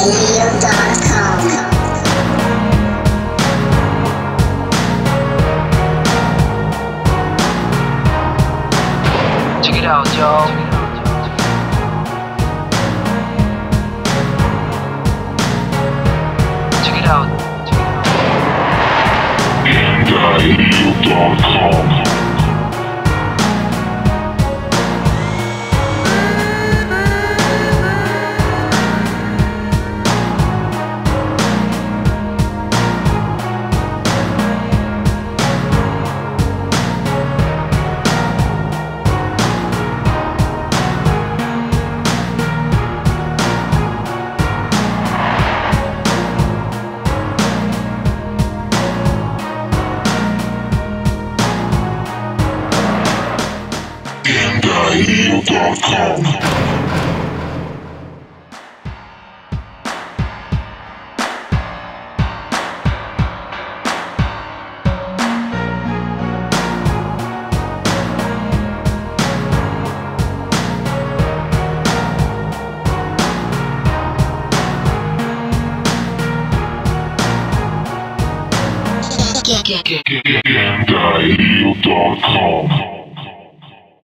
Check it out, y'all. Check it out. AndILeal.com. AndILeal.com. AndILeal.com.